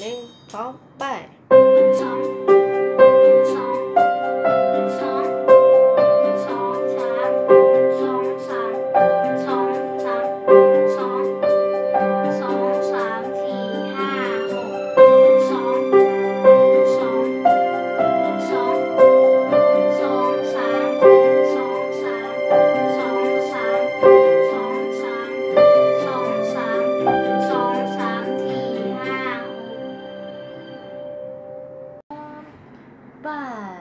临朝拜。来。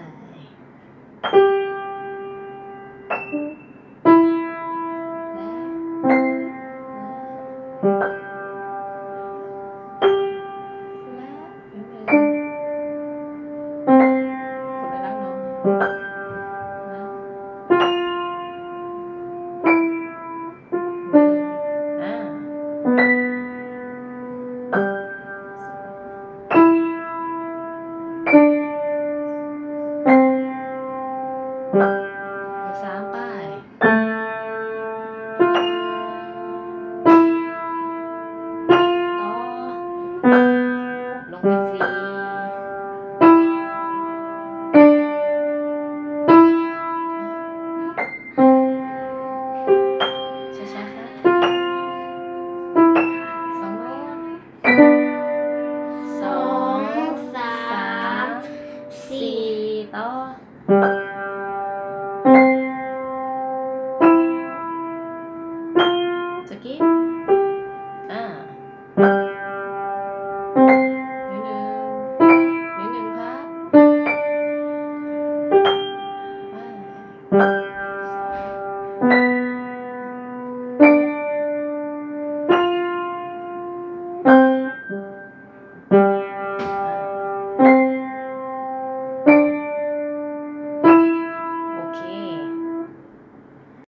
สามป้าย ต่อ ลงเป็นสี Again.